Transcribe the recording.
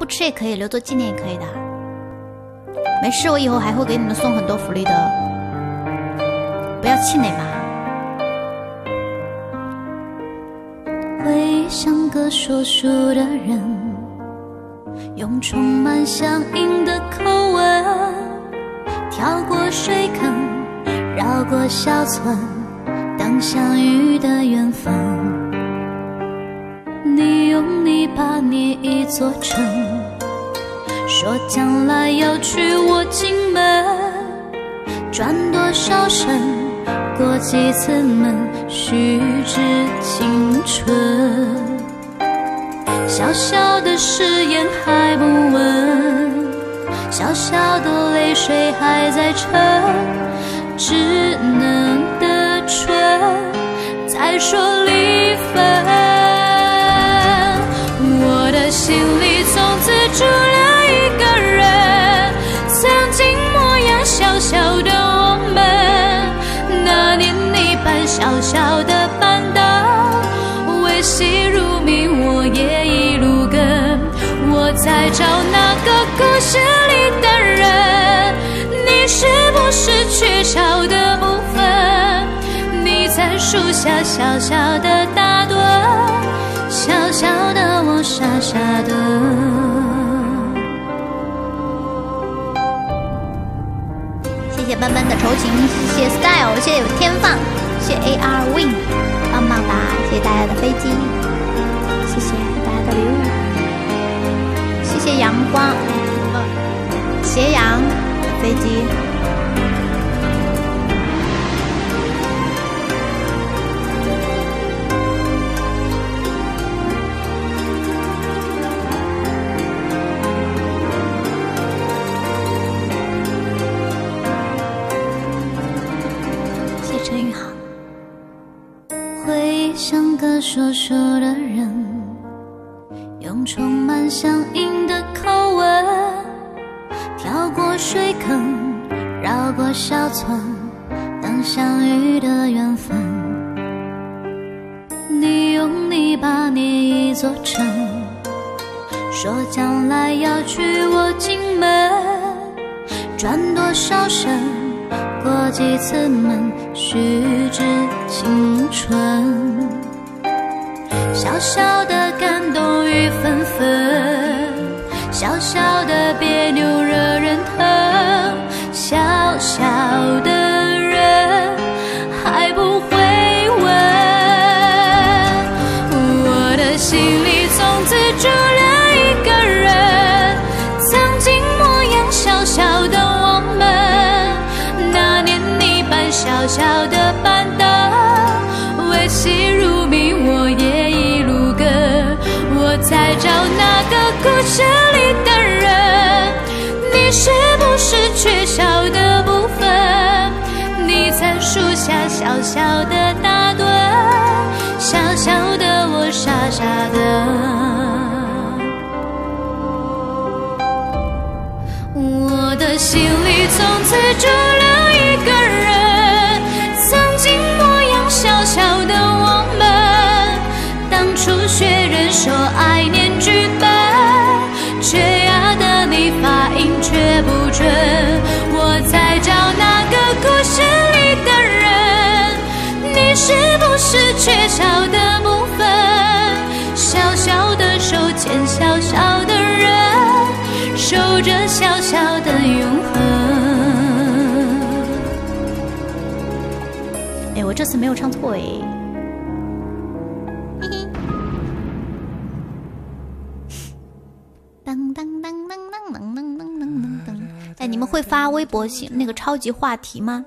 不吃也可以，留作纪念也可以的。没事，我以后还会给你们送很多福利的，不要气馁嘛。回忆像个说书的人，用充满乡音的口吻，跳过水坑，绕过小村，等相遇的缘分。你用泥巴捏一座城，说将来要娶我进门，转多少身，过几次门，虚掷青春。小小的誓言还不稳，小小的泪水还在沉，稚嫩的唇在说离凳，维系如谜，我也一路跟。我在找那个故事里的人，你是不是缺少的部分？你在树下小小的打盹，小小的我傻傻的。谢谢斑斑的柔情，谢谢 Style，谢谢有天放，谢谢 AR Win，谢谢大家的飞机，谢谢大家的礼物，谢谢阳光，斜阳飞机。回忆像个说书的人，用充满乡音的口吻，跳过水坑，绕过小村，等相遇的缘分。你用泥巴捏一座城，说将来要娶我进门，转多少身。过几次门，虚掷青春。小小的感我的心里从此住了一个人，曾经模样小小的我们，当初学人说爱念剧本，缺牙的你发音却不准。我在找那个故事里的人，你是不是缺少的我这次没有唱错哎。嘿嘿。当当当当当当当当当当当。哎，你们会发微博型那个超级话题吗？